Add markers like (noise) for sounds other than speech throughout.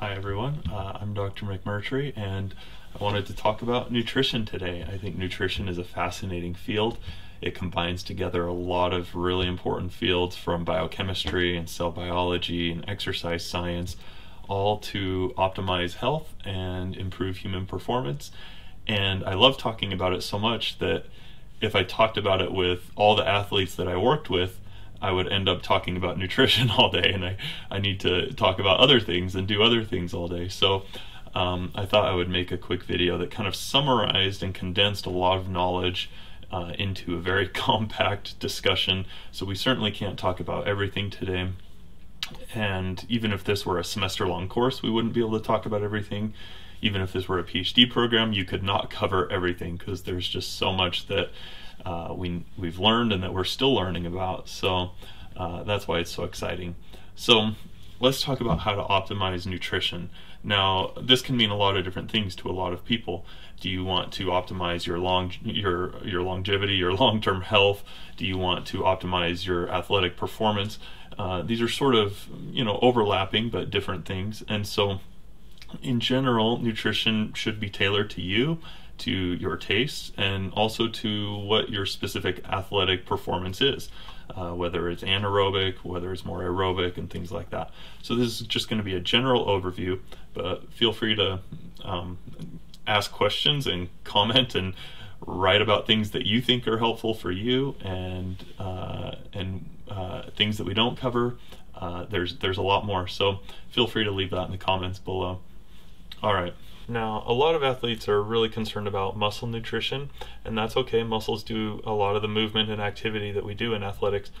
Hi, everyone. Uh, I'm Dr. McMurtrey, and I wanted to talk about nutrition today. I think nutrition is a fascinating field. It combines together a lot of really important fields from biochemistry and cell biology and exercise science, all to optimize health and improve human performance. And I love talking about it so much that if I talked about it with all the athletes that I worked with, I would end up talking about (laughs) nutrition all day, and I, I need to talk about other things and do other things all day. So um, I thought I would make a quick video that kind of summarized and condensed a lot of knowledge uh, into a very (laughs) compact discussion. So we certainly can't talk about everything today. And even if this were a semester long course, we wouldn't be able to talk about everything. Even if this were a PhD program, you could not cover everything because there's just so much that uh, we we've learned and that we're still learning about. So uh, that's why it's so exciting. So let's talk about how to optimize nutrition. Now, this can mean a lot of different things to a lot of people. Do you want to optimize your long your your longevity, your (laughs) long-term health? Do you want to optimize your athletic performance? Uh, these are sort of you know overlapping but different things, and so in general, nutrition should be tailored to you to your tastes and also to what your specific athletic performance is, uh, whether it's anaerobic, whether it's more aerobic, and things like that. So, this is just going to be a general overview, but feel free to um, ask questions and comment and write about things that you think are helpful for you and uh, and uh, things that we don't cover. Uh, there's there's a lot more, so feel free to leave that in the comments below. All right. Now, a lot of athletes are really concerned about muscle nutrition, and that's okay. Muscles do a lot of the movement and activity that we do in athletics,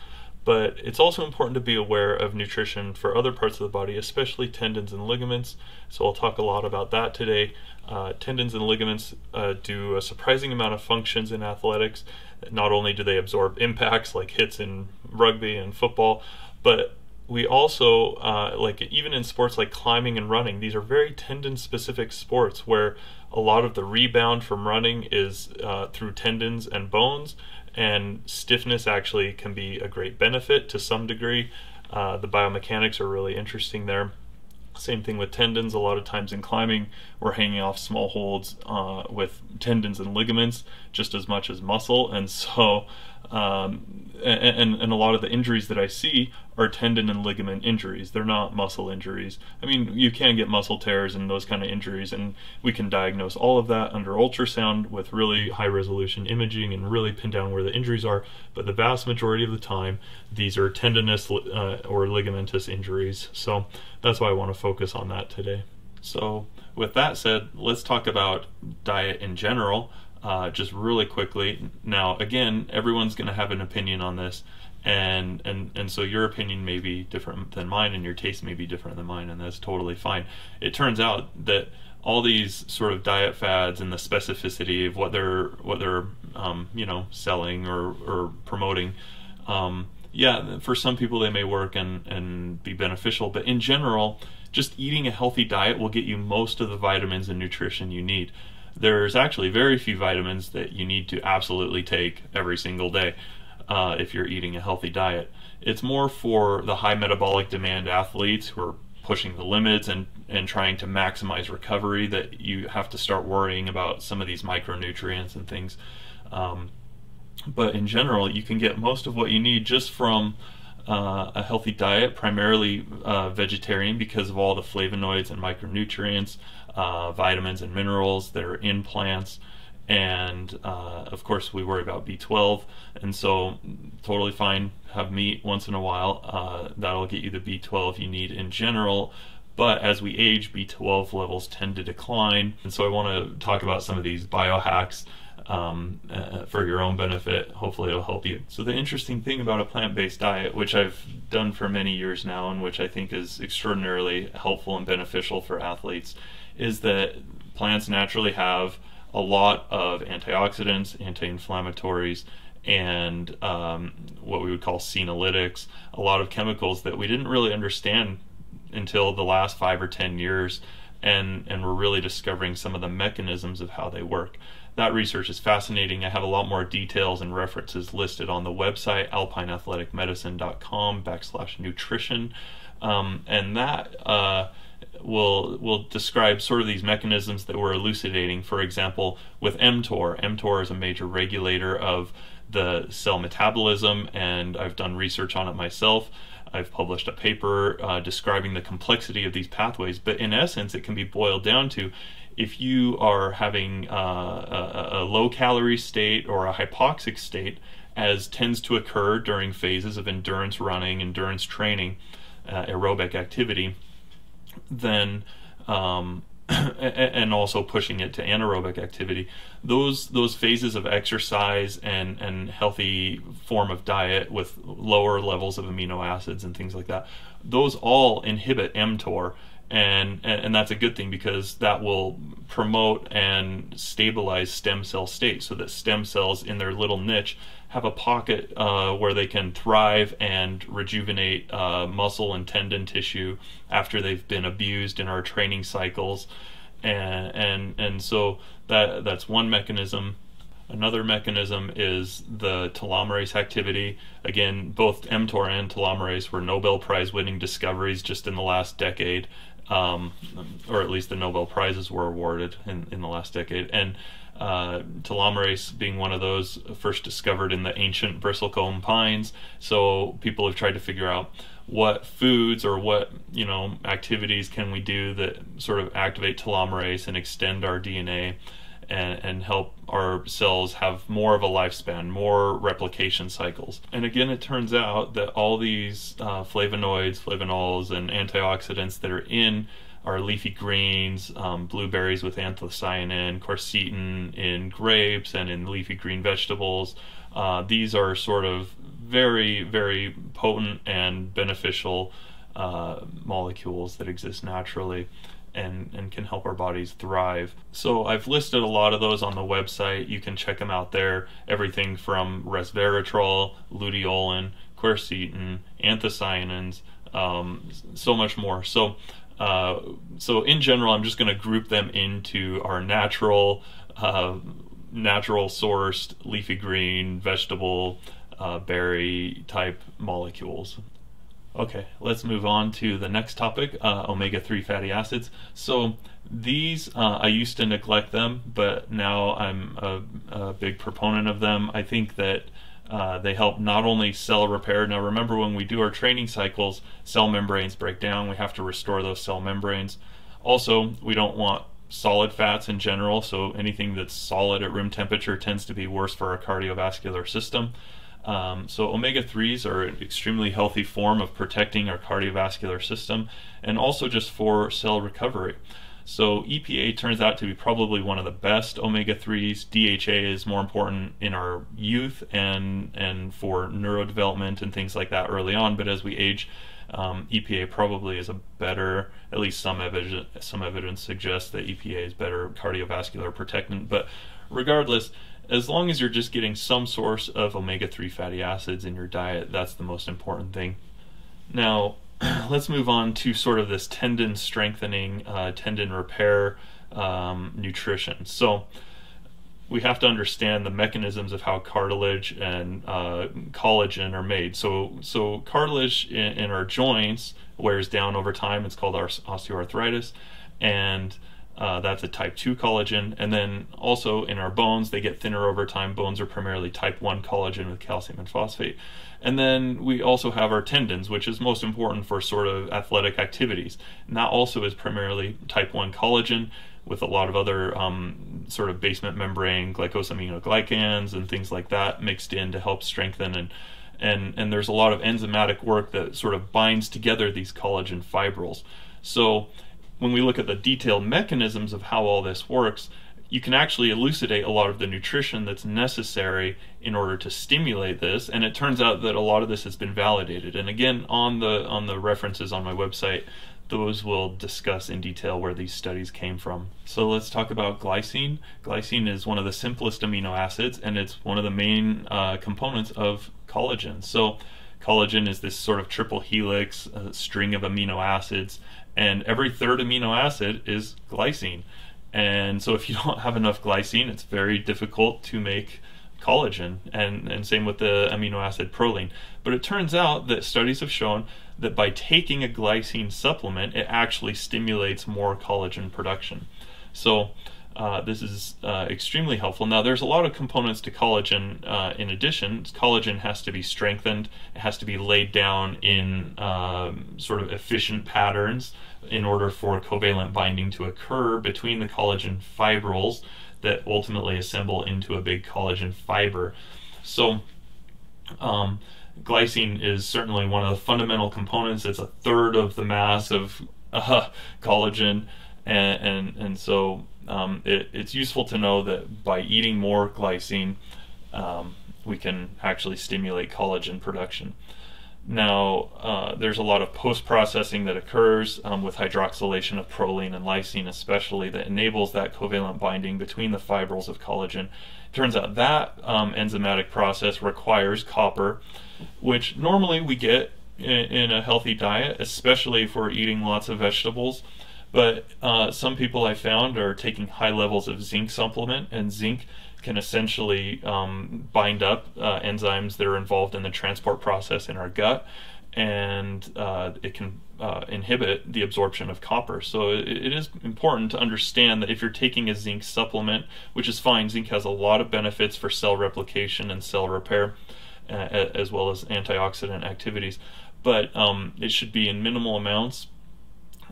but it's also important to be aware of nutrition for other parts of the body, especially tendons and ligaments. So, I'll talk a lot about that today. Uh, tendons and ligaments uh, do a surprising amount of functions in athletics. Not only do they absorb impacts like hits in rugby and football, but we also uh, like even in sports like climbing and running these are very tendon specific sports where a lot of the rebound from running is uh, through tendons and bones and stiffness actually can be a great benefit to some degree uh, the biomechanics are really interesting there same thing with tendons. A lot of times in climbing, we're hanging off small holds uh, with tendons and ligaments just as much as muscle. And so, um, and, and a lot of the injuries that I see are tendon and ligament injuries. They're not muscle injuries. I mean, you can get muscle tears and those kind of injuries, and we can diagnose all of that under ultrasound with really high resolution imaging and really pin down where the injuries are. But the vast majority of the time, these are tendinous uh, or ligamentous injuries. So that's why I want to focus on that today. So, with that said, let's talk about diet in general, uh, just really quickly. Now, again, everyone's going to have an opinion on this, and and and so your opinion may be different than mine, and your taste may be different than mine, and that's totally fine. It turns out that all these sort of diet fads and the specificity of what they're what they're um, you know selling or or promoting. Um, yeah, for some people they may work and, and be beneficial, but in general, just eating a healthy diet will get you most of the vitamins and nutrition you need. There's actually very few vitamins that you need to absolutely take every single day uh, if you're eating a healthy diet. It's more for the high metabolic demand athletes who are pushing the limits and, and trying to maximize recovery that you have to start worrying about some of these micronutrients and things. Um, but in general, you can get most of what you need just from uh, a healthy diet, primarily uh, vegetarian, because of all the flavonoids and micronutrients, uh, vitamins and minerals that are in plants. And uh, of course, we worry about B12, and so totally fine. Have meat once in a while. Uh, that'll get you the B12 you need in general. But as we age, B12 levels tend to decline. And so I want to talk about some of these biohacks um, uh, for your own benefit. Hopefully, it'll help you. So, the interesting thing about a plant based diet, which I've done for many years now, and which I think is extraordinarily helpful and beneficial for athletes, is that plants naturally have a lot of antioxidants, anti inflammatories, and um, what we would call senolytics, a lot of chemicals that we didn't really understand until the last five or ten years and and we're really discovering some of the mechanisms of how they work. that research is fascinating. I have a lot more details and references listed on the website alpineathleticmedicine.com backslash nutrition, um, and that uh, will will describe sort of these mechanisms that we're elucidating. For example, with mTOR, mTOR is a major regulator of the cell metabolism, and I've done research on it myself. I've published a paper uh, describing the complexity of these pathways, but in essence, it can be boiled down to if you are having uh, a, a low calorie state or a hypoxic state, as tends to occur during phases of endurance running, endurance training, uh, aerobic activity, then um, (clears throat) and also pushing it to anaerobic activity those those phases of exercise and and healthy form of diet with lower levels of amino acids and things like that those all inhibit mTOR and, and that's a good thing because that will promote and stabilize stem cell state so that stem cells in their little niche have a pocket uh, where they can thrive and rejuvenate uh, muscle and tendon tissue after they've been abused in our training cycles, and and and so that that's one mechanism. Another mechanism is the telomerase activity. Again, both mTOR and telomerase were Nobel Prize winning discoveries just in the last decade, um, or at least the Nobel Prizes were awarded in, in the last decade. And uh, telomerase being one of those first discovered in the ancient bristlecone pines. So people have tried to figure out what foods or what you know activities can we do that sort of activate telomerase and extend our DNA and, and help our cells have more of a lifespan, more replication cycles. And again, it turns out that all these uh, flavonoids, flavonols, and antioxidants that are in our leafy greens, um, blueberries with anthocyanin, quercetin in grapes and in leafy green vegetables. Uh, these are sort of very, very potent and beneficial uh, molecules that exist naturally and, and can help our bodies thrive. So I've listed a lot of those on the website. You can check them out there. Everything from resveratrol, luteolin, quercetin, anthocyanins, um, so much more. So uh, so in general, I'm just going to group them into our natural, uh, natural sourced leafy green vegetable uh, berry type molecules. Okay, let's move on to the next topic, uh, omega-3 fatty acids. So these, uh, I used to neglect them, but now I'm a, a big proponent of them. I think that uh, they help not only cell repair. Now, remember when we do our training cycles, cell membranes break down. We have to restore those cell membranes. Also, we don't want solid fats in general, so anything that's solid at room temperature tends to be worse for our cardiovascular system. Um, so, omega 3s are an extremely healthy form of protecting our cardiovascular system and also just for cell recovery. So EPA turns out to be probably one of the best omega-3s. DHA is more important in our youth and and for neurodevelopment and things like that early on. But as we age, um, EPA probably is a better, at least some evidence some evidence suggests that EPA is better cardiovascular protectant. But regardless, as long as you're just getting some source of omega-3 fatty acids in your diet, that's the most important thing. Now, (clears throat) let's move on to sort of this tendon strengthening, uh, tendon repair um, nutrition. So we have to understand the mechanisms of how cartilage and uh, collagen are made. So, so cartilage in, in, our joints wears down over time. It's called our osteoarthritis, and uh, that's a type 2 collagen. And then also in our bones, they get thinner over time. Bones are primarily type 1 collagen with calcium and phosphate. And then we also have our tendons, which is most important for sort of athletic activities. And that also is primarily type 1 collagen with a lot of other um, sort of basement membrane glycosaminoglycans and things like that mixed in to help strengthen and and and there's a lot of enzymatic work that sort of binds together these collagen fibrils. So when we look at the detailed mechanisms of how all this works, you can actually elucidate a lot of the nutrition that's necessary in order to stimulate this and it turns out that a lot of this has been validated and again on the on the references on my website those will discuss in detail where these studies came from. So let's talk about glycine. Glycine is one of the simplest amino acids and it's one of the main uh, components of collagen. So collagen is this sort of triple helix string of amino acids and every third amino acid is glycine And so if you (laughs) don't have enough glycine, it's very difficult to make collagen and, and same with the amino acid proline. But it turns out that studies have shown that by taking a glycine supplement, it actually stimulates more collagen production. So uh, this is uh, extremely helpful. Now, there's a lot of components to collagen uh, in addition. Collagen has to be strengthened, it has to be laid down in um, sort of efficient patterns in order for covalent binding to occur between the collagen fibrils that ultimately assemble into a big collagen fiber. So, um, glycine is certainly one of the fundamental components. It's a third of the mass of uh, (laughs) collagen, and and, and so um, it, it's useful to know that by eating more glycine, um, we can actually stimulate collagen production. Now, uh, there's a lot of post processing that occurs um, with hydroxylation of proline and lysine, especially, that enables that covalent binding between the fibrils of collagen. It turns out that um, enzymatic process requires copper, which normally we get in, in, a healthy diet, especially if we're eating lots of vegetables. But uh, some people I found are taking high levels of zinc supplement, and zinc can essentially um, bind up uh, enzymes that are involved in the transport process in our gut, and uh, it can uh, inhibit the absorption of copper. So it, it is important to understand that if you're taking a zinc supplement, which is fine, zinc has a lot of benefits for cell replication and cell repair, uh, as well as antioxidant activities, but um, it should be in minimal amounts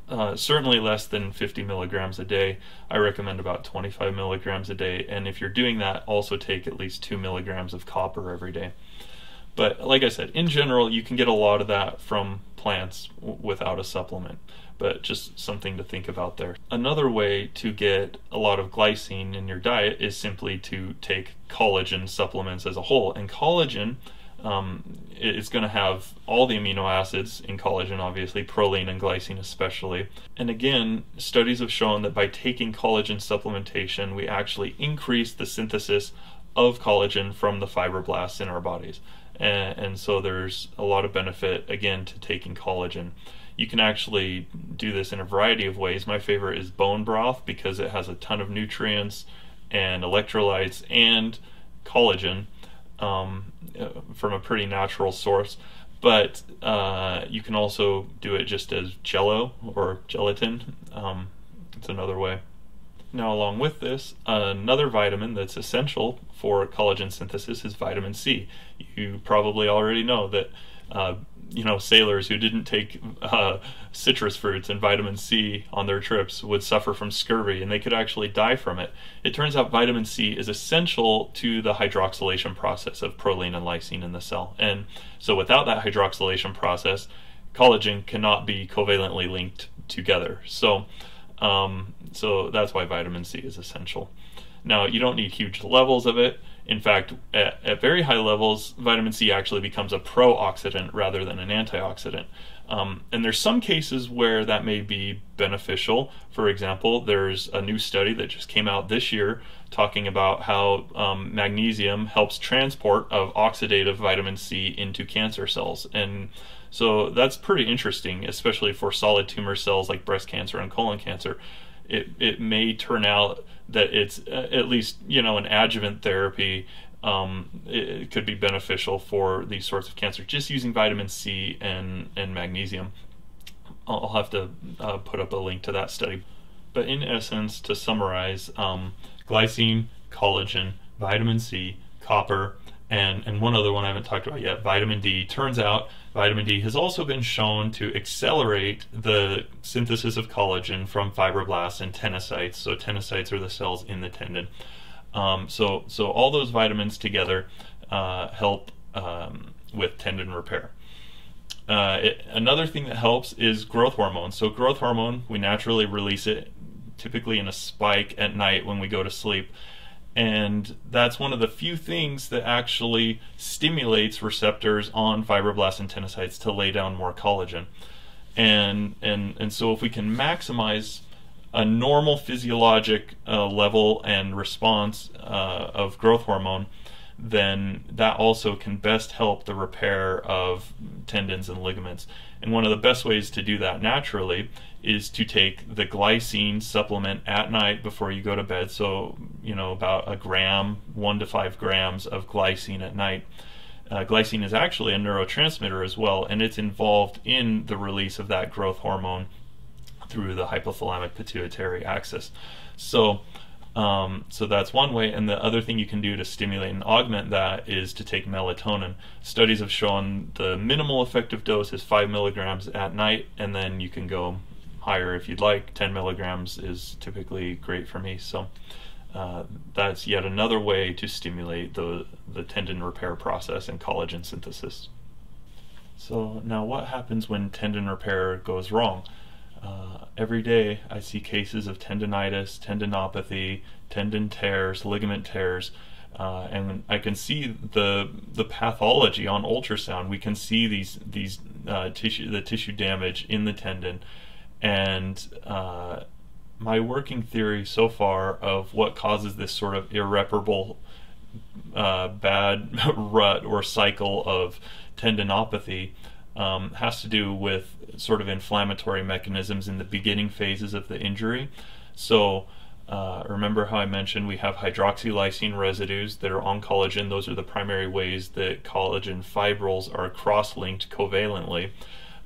uh, certainly less than 50 milligrams a day. I recommend about 25 milligrams a day. And if you're doing that, also take at least 2 milligrams of copper every day. But like I said, in general, you can get a lot of that from plants without a supplement. But just something to think about there. Another way to get a lot of glycine in your diet is simply to take collagen supplements as a whole. And collagen um, it's going to have all the amino acids in collagen, obviously, proline and glycine especially. And again, studies have shown that by taking collagen supplementation, we actually increase the synthesis of collagen from the fibroblasts in our bodies. And, and so there's a lot of benefit, again, to taking collagen. You can actually do this in a variety of ways. My favorite is bone broth because it has a ton of nutrients and electrolytes and collagen um, from a pretty natural source. But uh, you can also do it just as jello or gelatin. Um, it's another way. Now, along with this, another vitamin that's essential for collagen synthesis is vitamin C. You probably already know that uh, you know sailors who didn't take uh, citrus fruits and vitamin C on their trips would suffer from scurvy and they could actually die from it. It turns out vitamin C is essential to the hydroxylation process of proline and lysine in the cell. And so without that hydroxylation process, collagen cannot be covalently linked together. So um, so that's why vitamin C is essential. Now, you don't need huge levels of it. In fact, at, at very high levels, vitamin C actually becomes a pro-oxidant rather than an antioxidant. Um, and there's some cases where that may be beneficial. For example, there's a new study that just came out this year talking about how um, magnesium helps transport of oxidative vitamin C into cancer cells. And so that's pretty interesting, especially for solid tumor cells like breast cancer and colon cancer. It, it may turn out that it's uh, at least you know an adjuvant therapy um, it, could be beneficial for these sorts of cancer. Just using vitamin C and and magnesium. I'll have to uh, put up a link to that study. But in essence, to summarize, um, glycine, collagen, vitamin C, copper, and and one other one I haven't talked about yet, vitamin D. Turns out vitamin D has also been shown to accelerate the synthesis of collagen from fibroblasts and tenocytes. So tenocytes are the cells in the tendon. Um, so so all those vitamins together uh, help um, with tendon repair. Uh, it, another thing that helps is growth hormone. So growth hormone, we naturally release it typically in a spike at night when we go to sleep and that's one of the few things that actually stimulates receptors on fibroblasts and tenocytes to lay down more collagen and and and so if we can maximize a normal physiologic uh, level and response uh, of growth hormone then that also can best help the repair of tendons and ligaments. And one of the best ways to do that naturally is to take the glycine supplement at night before you go to bed. So, you know, about a gram, one to five grams of glycine at night. Uh, glycine is actually a neurotransmitter as well, and it's involved in the release of that growth hormone through the hypothalamic pituitary axis. So, um, so that's one way. And the other thing you can do to stimulate and augment that is to take melatonin. Studies have shown the minimal effective dose is 5 milligrams at night, and then you can go higher if you'd like. 10 milligrams is typically great for me. So uh, that's yet another way to stimulate the, the tendon repair process and collagen synthesis. So now what happens when tendon repair goes wrong? Uh, every day I see cases of tendonitis, tendinopathy, tendon tears, ligament tears, uh, and I can see the the pathology on ultrasound. We can see these these uh, tissue the tissue damage in the tendon, and uh, my working theory so far of what causes this sort of irreparable uh, bad (laughs) rut or cycle of tendinopathy um, has to do with sort of inflammatory mechanisms in the beginning phases of the injury. So, uh, remember how I mentioned we have hydroxylysine residues that are on collagen. Those are the primary ways that collagen fibrils are cross linked covalently.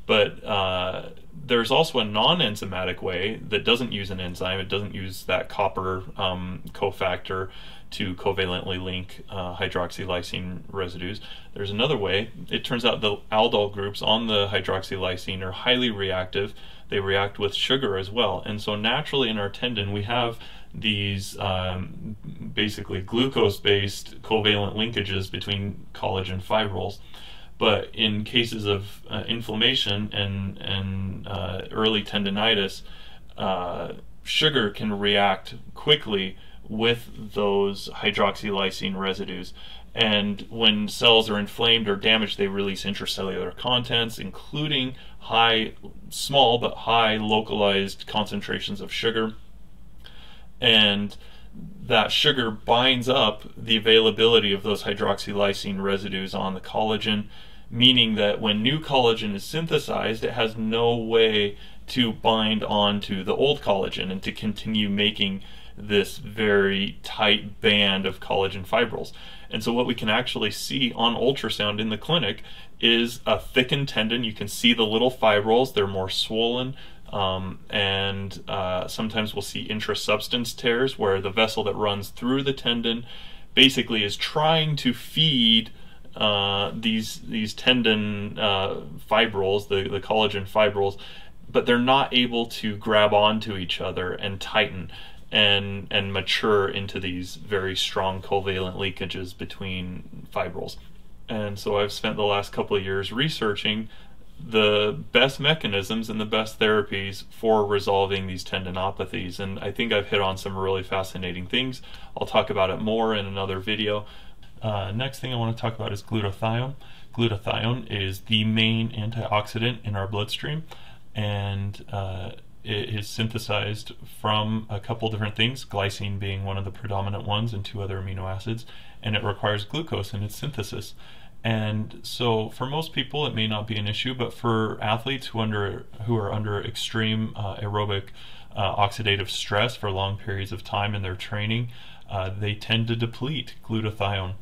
But uh, there's also a non enzymatic way that doesn't use an enzyme, it doesn't use that copper um, cofactor to covalently link uh, hydroxylysine residues. There's another way. It turns out the aldol groups on the hydroxylysine are highly reactive. They react with sugar as well. And so naturally in our tendon, we have these um, basically glucose based covalent linkages between collagen fibrils. But in cases of uh, inflammation and, and uh, early tendonitis, uh, sugar can react quickly with those hydroxylysine residues. And when cells are inflamed or damaged, they release intracellular contents, including high, small but high localized concentrations of sugar. And that sugar binds up the availability of those hydroxylysine residues on the collagen, meaning that when new collagen is synthesized, it has no way to bind onto the old collagen and to continue making this very tight band of collagen fibrils. And so what we can actually see on ultrasound in the clinic is a thickened tendon. You can see the little fibrils, they're more swollen. Um, and uh, sometimes we'll see intrasubstance tears where the vessel that runs through the tendon basically is trying to feed uh, these these tendon uh, fibrils, the, the collagen fibrils, but they're not able to grab onto each other and tighten and and mature into these very strong covalent linkages between fibrils. And so I've spent the last couple of years researching the best mechanisms and the best therapies for resolving these tendinopathies. And I think I've hit on some really fascinating things. I'll talk about it more in another video. Uh, next thing I want to talk about is glutathione. Glutathione is the main antioxidant in our bloodstream, and uh, it is synthesized from a couple different things, glycine being one of the predominant ones and two other amino acids, and it requires glucose in its synthesis. And so for most people it may not be an issue, but for athletes who under who are under extreme uh, aerobic uh, oxidative stress for long periods of time in their training, uh, they tend to deplete glutathione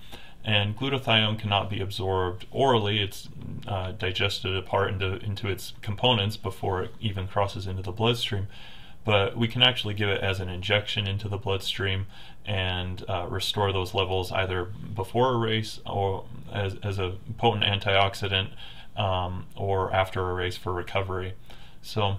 and glutathione cannot be absorbed orally. It's uh, digested apart into, into its components before it even crosses into the bloodstream. But we can actually give it as an injection into the bloodstream and uh, restore those levels either before a race or as, as a potent antioxidant um, or after a race for recovery. So,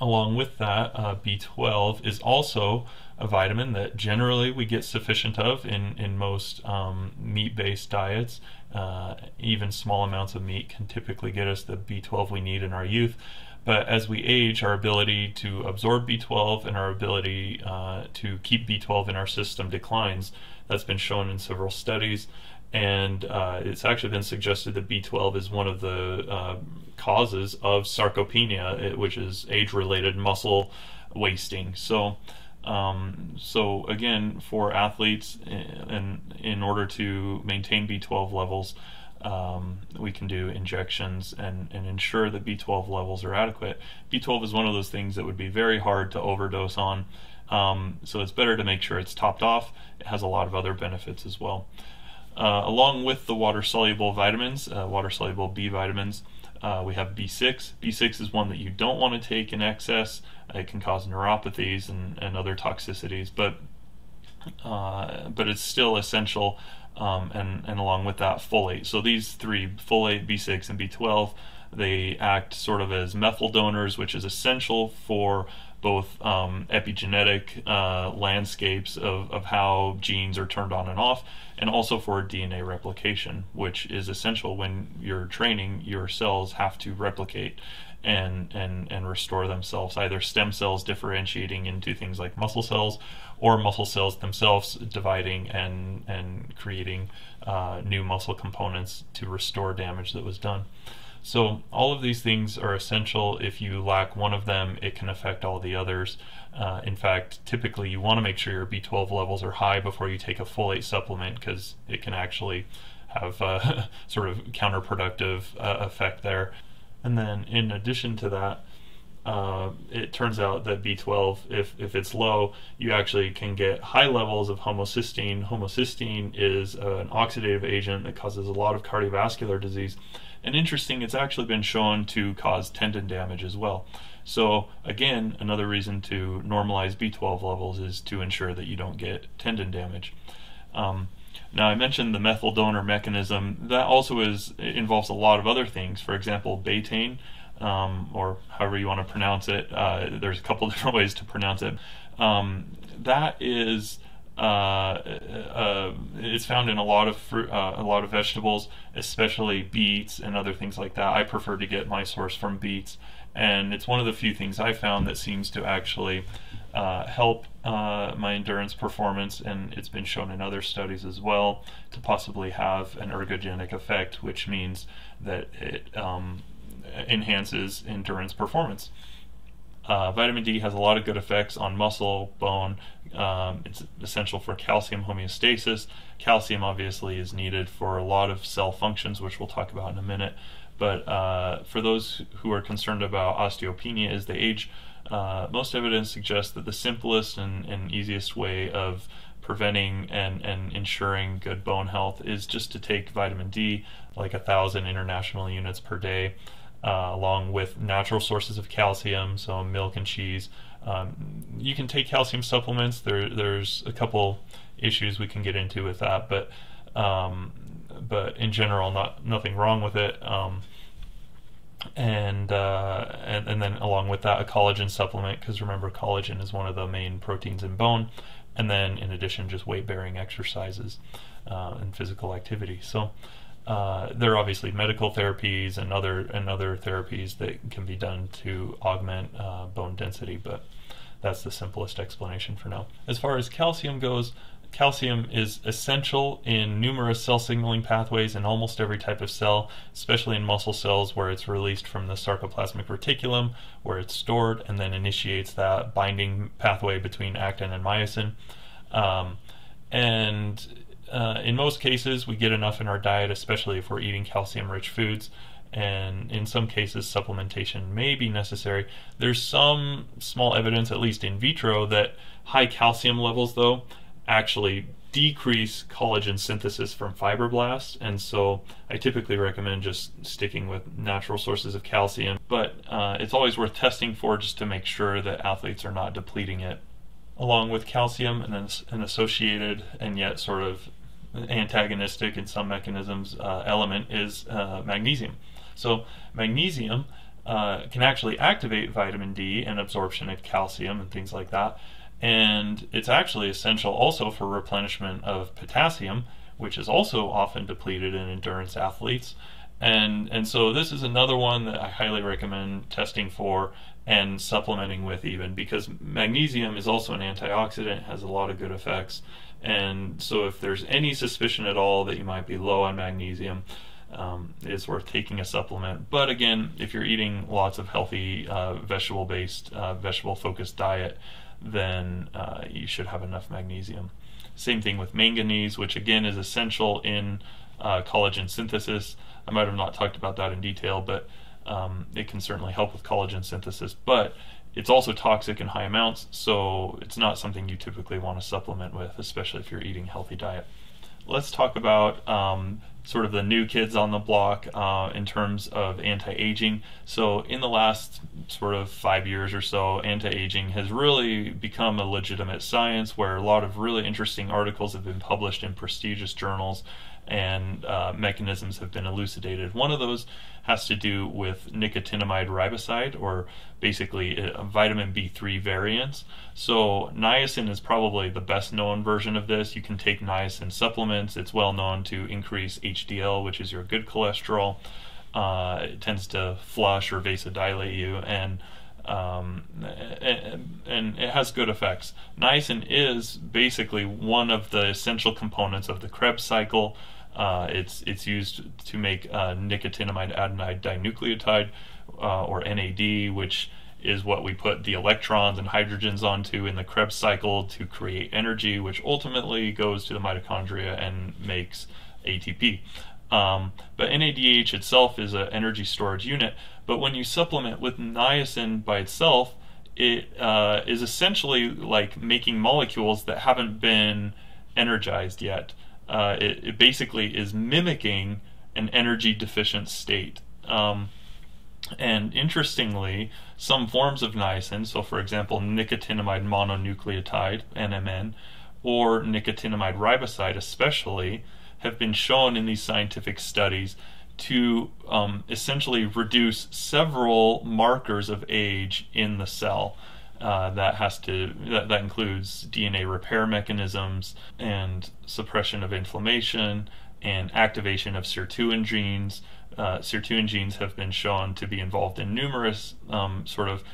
along with that, uh, B12 is also a vitamin that generally we get sufficient of in, in most um, meat based diets. Uh, even small amounts of meat can typically get us the B12 we need in our youth. But as we age, our ability to absorb B12 and our ability uh, to keep B12 in our system declines. That's been shown in several studies. And uh, it's actually been suggested that B12 is one of the uh, causes of sarcopenia, which is age related muscle wasting. So, Um, so again, for athletes, and in order to maintain B12 levels, um, we can do injections and, and ensure that B12 levels are adequate. B12 is one of those things that would be very hard to overdose on, um, so it's better to make sure it's topped off. It has a lot of other benefits as well. Uh, along with the water soluble vitamins, uh, water soluble B vitamins, uh, we have B6. B6 is one that you don't want to take in excess. It can cause neuropathies and, and other toxicities, but uh, but it's still essential. Um, and and along with that, folate. So these three, folate, B6, and B12, they act sort of as methyl donors, which is essential for both um, epigenetic uh, landscapes of, of how genes are turned on and off, and also for DNA replication, which is essential when you're training, your cells have to replicate and, and, and restore themselves, either stem cells differentiating into things like muscle cells or muscle cells themselves dividing and, and creating uh, new muscle components to restore damage that was done. So all of these things are essential. If you lack one of them, it can affect all the others. Uh, in fact, typically you want to make sure your B12 levels are high before you take a folate supplement because it can actually have a (laughs) sort of counterproductive uh, effect there. And then in addition to that, uh, it turns out that B12, if, if it's low, you actually can get high levels of homocysteine. Homocysteine is uh, an oxidative agent that causes a lot of cardiovascular disease. And interesting, it's actually been shown to cause tendon damage as well. So again, another reason to normalize B12 levels is to ensure that you don't get tendon damage. Um, now I mentioned the methyl donor mechanism. That also is involves a lot of other things. For example, betaine, um, or however you want to pronounce it. Uh, there's a couple (laughs) different ways to pronounce it. Um, that is uh, uh, it's found in a lot of fruit, uh, a lot of vegetables, especially beets and other things like that. I prefer to get my source from beets, and it's one of the few things I found that seems to actually uh, help uh, my endurance performance, and it's been shown in other studies as well to possibly have an ergogenic effect, which means that it um, enhances endurance performance. Uh, vitamin D has a lot of good effects on muscle, bone. Um, it's essential for calcium homeostasis. Calcium obviously is needed for a lot of cell functions, which we'll talk about in a minute. But uh, for those who are concerned about osteopenia as they age, uh, most evidence suggests that the simplest and, and easiest way of preventing and, and ensuring good bone health is just to take vitamin D, like a thousand international units per day uh, along with natural sources of calcium, so milk and cheese. Um, you can take calcium supplements. There, there's a couple issues we can get into with that, but um, but in general, not nothing wrong with it. Um, and, uh, and and then along with that, a collagen supplement because remember, collagen is one of the main proteins in bone. And then in addition, just weight bearing exercises uh, and physical activity. So uh, there are obviously medical therapies and other and other therapies that can be done to augment uh, bone density, but that's the simplest explanation for now. As far as calcium goes, calcium is essential in numerous cell signaling pathways in almost every type of cell, especially in muscle cells where it's released from the sarcoplasmic reticulum, where it's stored and then initiates that binding pathway between actin and myosin. Um, and uh, in most cases, we get enough in our diet, especially if we're eating calcium rich foods. And in some cases, supplementation may be necessary. There's some small evidence, at least in vitro, that high calcium levels, though, actually decrease collagen synthesis from fibroblasts. And so I typically recommend just sticking with natural sources of calcium. But uh, it's always worth testing for just to make sure that athletes are not depleting it along with calcium and an associated and yet sort of antagonistic in some mechanisms uh, element is uh, magnesium. So magnesium uh, can actually activate vitamin D and absorption of calcium and things like that. And it's actually essential also for replenishment of potassium, which is also often depleted in endurance athletes. And, and so this is another one that I highly recommend testing for and supplementing with even because magnesium is also an antioxidant, has a lot of good effects. And so, if there's any suspicion at all that you might be low on magnesium, um, it's worth taking a supplement. But again, if you're eating lots of healthy uh, vegetable based, uh, vegetable focused diet, then uh, you should have enough magnesium. Same thing with manganese, which again is essential in uh, collagen synthesis. I might have not talked about that in detail, but um, it can certainly help with collagen synthesis. But it's also toxic in high amounts, so it's not something you typically want to supplement with, especially if you're eating a healthy diet. Let's talk about um, sort of the new kids on the block uh, in terms of anti-aging. So in the last sort of five years or so, anti-aging has really become a legitimate science where a lot of really interesting articles have been published in prestigious journals and uh, mechanisms have been elucidated. One of those has to do with nicotinamide riboside, or basically a vitamin B3 variants. So, niacin is probably the best known version of this. You can take niacin supplements, it's well known to increase HDL, which is your good cholesterol. Uh, it tends to flush or vasodilate you, and um, and, it has good effects. Niacin is basically one of the essential components of the Krebs cycle. Uh, it's it's used to make uh, nicotinamide adenine dinucleotide, uh, or NAD, which is what we put the electrons and hydrogens onto in the Krebs cycle to create energy, which ultimately goes to the mitochondria and makes ATP. Um, but NADH itself is an energy storage unit. But when you supplement with niacin by itself, it uh, is essentially like making molecules that haven't been energized yet. Uh, it, it, basically is mimicking an energy deficient state. Um, and interestingly, some forms of niacin, so for example, nicotinamide mononucleotide, NMN, or nicotinamide riboside especially, have been shown in these scientific studies to um, essentially reduce several markers of age in the cell. Uh, that has to that, that includes DNA repair mechanisms and suppression of inflammation and activation of sirtuin genes. Uh, sirtuin genes have been shown to be involved in numerous um, sort of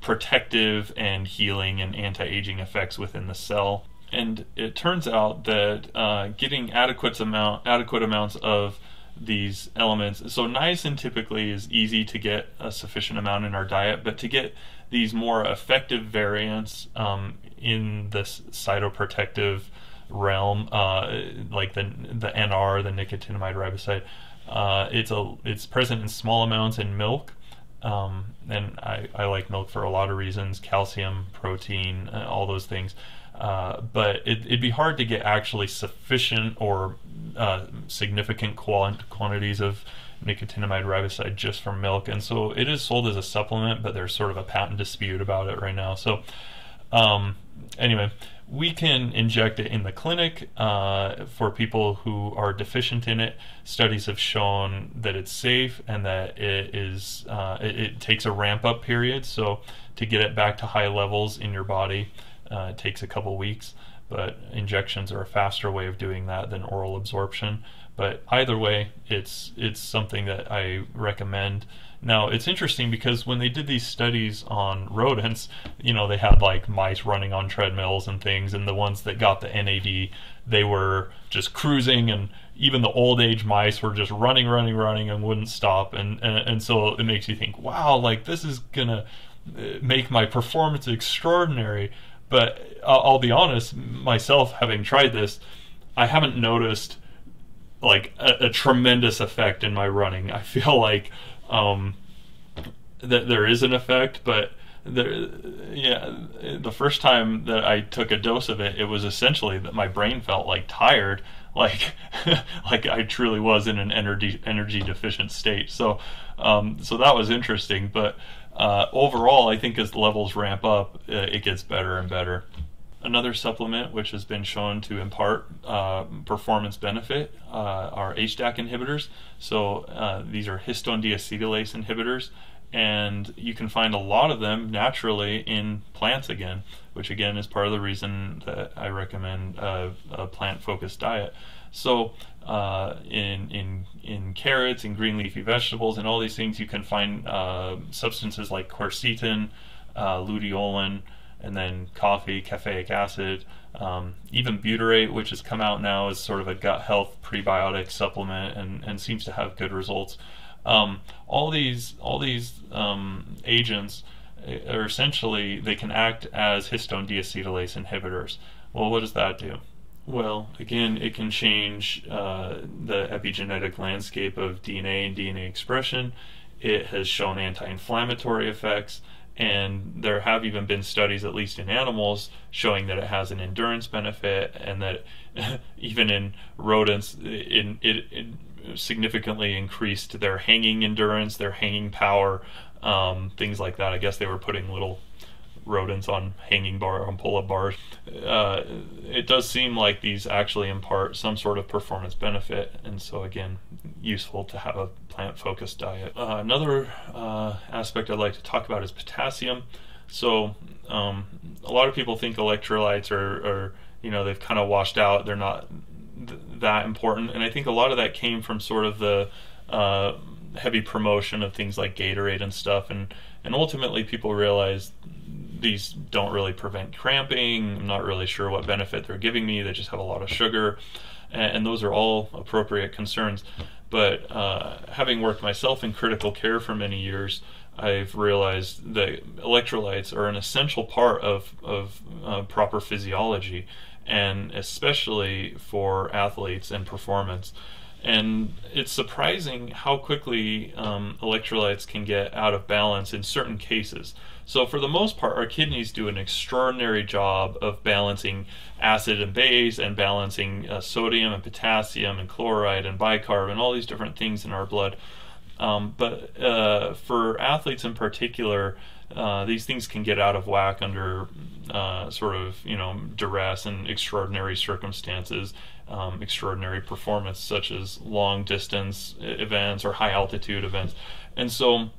protective and healing and anti-aging effects within the cell. And it turns out that uh, getting adequate amount adequate amounts of these elements. So niacin typically is easy to get a sufficient amount in our diet, but to get these more effective variants um, in this cytoprotective realm, uh, like the the NR, the nicotinamide riboside, uh, it's a it's present in small amounts in milk. Um, and I, I like milk for a lot of reasons calcium, protein, uh, all those things. Uh, but it, would be hard to get actually sufficient or uh, significant quant- quantities of nicotinamide riboside just from milk, and so it is sold as a supplement, but there's sort of a patent dispute about it right now. So, um, anyway, we can inject it in the clinic uh, for people who are deficient in it. Studies have shown that it's safe and that it is uh, it, it, takes a ramp up period. So to get it back to high levels in your body, uh, it takes a couple weeks. But injections are a faster way of doing that than oral absorption. But either way, it's it's something that I recommend. Now it's interesting because when they did these studies on rodents, you know, they had like mice running on treadmills and things, and the ones that got the NAD, they were just cruising, and even the old age mice were just running, running, running, and wouldn't stop, and and, and so it makes you think, wow, like this is gonna uh, make my performance extraordinary. But I'll, be honest, myself having tried this, I haven't noticed like a, a, tremendous effect in my running. I feel like um, that there is an effect, but there, yeah, the first time that I took a dose of it, it was essentially that my brain felt like tired, (laughs) like like I truly was in an energy energy deficient state. So, um, so that was interesting. But uh, overall, I think as the levels ramp up, uh, it gets better and better. Another supplement which has been shown to impart uh, performance benefit uh, are HDAC inhibitors. So uh, these are histone deacetylase inhibitors, and you can find a lot of them naturally in plants again, which again is part of the reason that I recommend a, a plant-focused diet. So uh, in in in carrots and green leafy vegetables and all these things, you can find uh, substances like quercetin, uh, luteolin and then coffee, caffeic acid, um, even butyrate, which has come out now as sort of a gut health prebiotic supplement and, and seems to have good results. Um, all these all these um, agents are essentially they can act as histone deacetylase inhibitors. Well, what does that do? Well, again, it can change uh, the epigenetic landscape of DNA and DNA expression. It has shown anti inflammatory effects, and there have even been studies, at least in animals, showing that it has an endurance benefit, and that (laughs) even in rodents, it, it, it significantly increased their hanging endurance, their hanging power, um, things like that. I guess they were putting little rodents on hanging bar on pull-up bars. Uh, it does seem like these actually impart some sort of performance benefit, and so again, useful to have a plant-focused diet. Uh, another uh, aspect I'd like to talk about is potassium. So um, a lot of people think electrolytes are, are you know they've kind of washed out. They're not th- that important, and I think a lot of that came from sort of the uh, heavy promotion of things like Gatorade and stuff, and and ultimately people realized these don't really prevent cramping. I'm not really sure what benefit they're giving me. They just have a lot of sugar, and, and those are all appropriate concerns. But uh, having worked myself in critical care for many years, I've realized that electrolytes are an essential part of of uh, proper physiology, and especially for athletes and performance. And it's surprising how quickly um, electrolytes can get out of balance in certain cases. So, for the most part, our kidneys do an extraordinary job of balancing acid and base and balancing uh, sodium and potassium and chloride and bicarb and all these different things in our blood. Um, but uh, for athletes in particular, uh, these things can get out of whack under uh, sort of you know duress and extraordinary circumstances, um, extraordinary performance such as long distance events or high altitude events, and so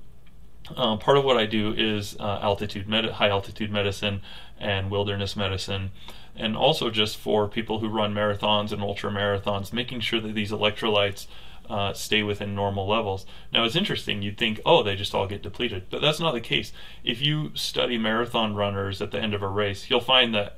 uh, part of what I do is uh, altitude med- high altitude medicine and wilderness medicine, and also just for people who run marathons and ultra marathons, making sure that these electrolytes uh, stay within normal levels. Now it's interesting. You'd think, oh, they just all get depleted, but that's not the case. If you study marathon runners at the end of a race, you'll find that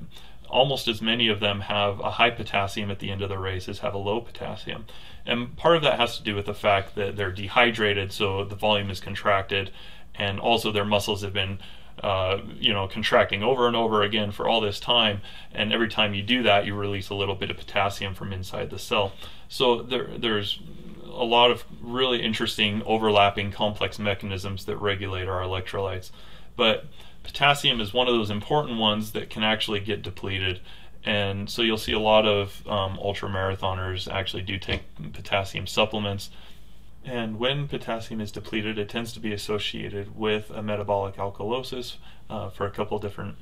almost as many of them have a high potassium at the end of the race as have a low potassium. And part of that has to do with the fact that they're dehydrated, so the volume is contracted, and also their muscles have been uh, you know contracting over and over again for all this time. And every time you do that you release a little bit of potassium from inside the cell. So there, there's a lot of really interesting overlapping complex mechanisms that regulate our electrolytes. But potassium is one of those important ones that can actually get depleted. And so you'll see a lot of um, ultra marathoners actually do take potassium supplements and when potassium is depleted, it tends to be associated with a metabolic alkalosis uh, for a couple different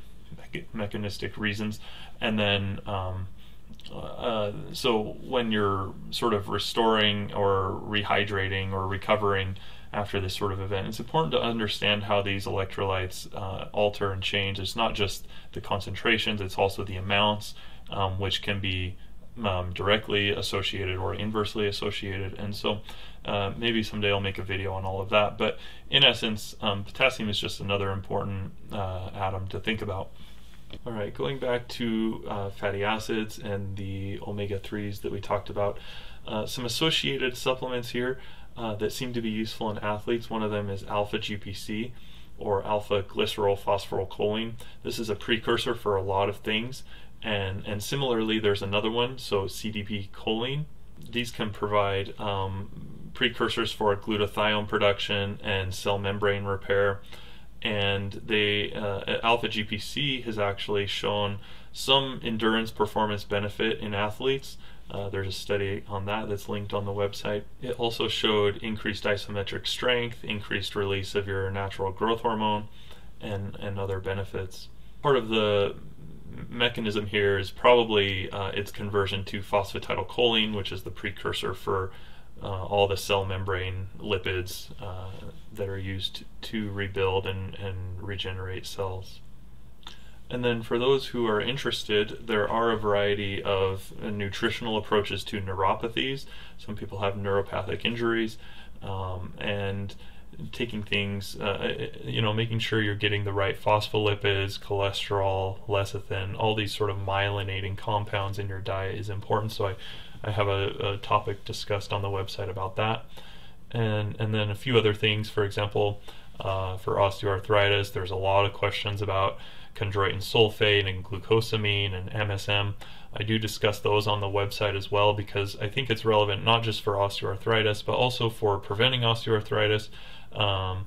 me- mechanistic reasons. And then, um, uh, so when you're sort of restoring or rehydrating or recovering after this sort of event, it's important to understand how these electrolytes uh, alter and change. It's not just the concentrations, it's also the amounts, um, which can be um, directly associated or inversely associated. And so uh, maybe someday I'll make a video on all of that. But in essence, um, potassium is just another important uh, atom to think about. All right, going back to uh, fatty acids and the omega 3s that we talked about, uh, some associated supplements here uh, that seem to be useful in athletes. One of them is alpha GPC or alpha glycerol phosphorylcholine. This is a precursor for a lot of things. And, and similarly, there's another one, so CDP choline. These can provide um, precursors for glutathione production and cell membrane repair. And they uh, alpha GPC has actually shown some endurance performance benefit in athletes. Uh, there's a study on that that's linked on the website. It also showed increased isometric strength, increased release of your natural growth hormone, and, and other benefits. Part of the mechanism here is probably uh, its conversion to phosphatidylcholine, which is the precursor for uh, all the cell membrane lipids uh, that are used to rebuild and, and regenerate cells. And then for those who are interested, there are a variety of uh, nutritional approaches to neuropathies. Some people have neuropathic injuries, um, and taking things, uh, you know, making sure you're getting the right phospholipids, cholesterol, lecithin, all these sort of myelinating compounds in your diet is important. So I, I have a, a topic discussed on the website about that. And, and then a few other things, for example, uh, for osteoarthritis, there's a lot of questions about chondroitin sulfate and glucosamine and MSM. I do discuss those on the website as well because I think it's relevant not just for osteoarthritis but also for preventing osteoarthritis um,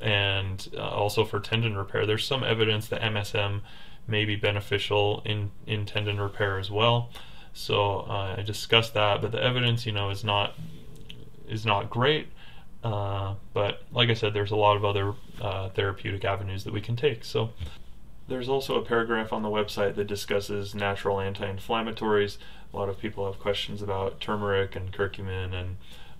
and uh, also for tendon repair. There's some evidence that MSM may be beneficial in, in tendon repair as well. So uh, I discussed that, but the evidence, you know, is not is not great. Uh, but like I said, there's a lot of other uh, therapeutic avenues that we can take. So there's also a paragraph on the website that discusses natural anti-inflammatories. A lot of people have questions about turmeric and curcumin and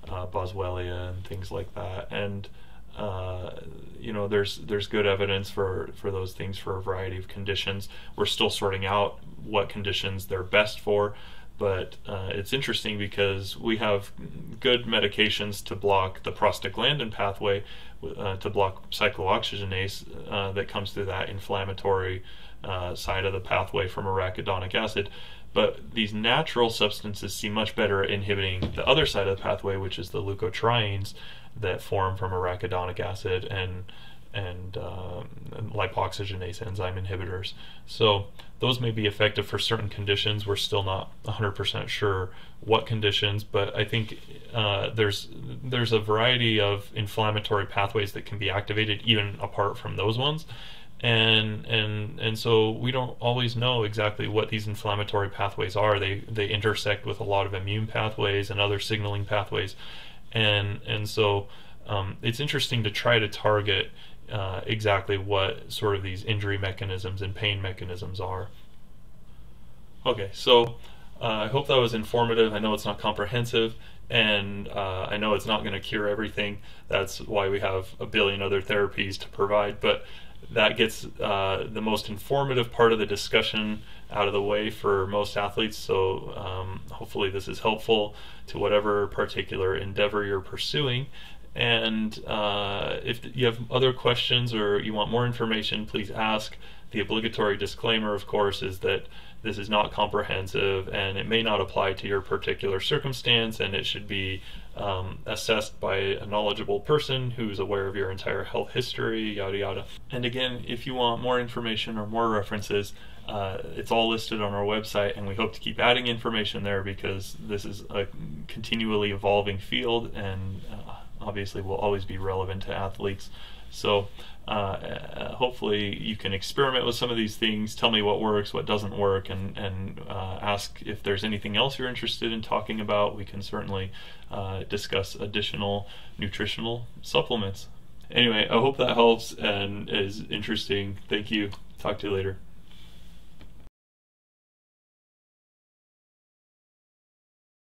uh, boswellia and things like that. And uh, you know, there's there's good evidence for for those things for a variety of conditions. We're still sorting out what conditions they're best for, but uh, it's interesting because we have good medications to block the prostaglandin pathway, uh, to block cyclooxygenase uh, that comes through that inflammatory uh, side of the pathway from arachidonic acid. But these natural substances seem much better at inhibiting the other side of the pathway, which is the leukotrienes that form from arachidonic acid and and, uh, and lipoxygenase enzyme inhibitors. So those may be effective for certain conditions. We're still not 100% sure what conditions, but I think uh, there's there's a variety of inflammatory pathways that can be activated even apart from those ones and and and so we don't always know exactly what these inflammatory pathways are they they intersect with a lot of immune pathways and other signaling pathways and and so um, it's interesting to try to target uh, exactly what sort of these injury mechanisms and pain mechanisms are. Okay so uh, I hope that was informative. I know it's not comprehensive and uh, I know it's not going to cure everything. That's why we have a billion other therapies to provide but that gets uh, the most informative part of the discussion out of the way for most athletes. So um, hopefully this is helpful to whatever particular endeavor you're pursuing. And uh, if you have other questions or you want more information, please ask. The obligatory disclaimer, of course, is that this is not comprehensive and it may not apply to your particular circumstance and it should be um, assessed by a knowledgeable person who's aware of your entire health history, yada yada. And again, if you want more information or more references, uh, it's all listed on our website, and we hope to keep adding information there because this is a continually evolving field and uh, obviously will always be relevant to athletes. So uh, uh, hopefully you can experiment with some of these things, tell me what works, what doesn't work, and, and uh, ask if there's anything else you're interested in talking about. We can certainly uh, discuss additional nutritional supplements. Anyway, I hope that helps and is interesting. Thank you. Talk to you later.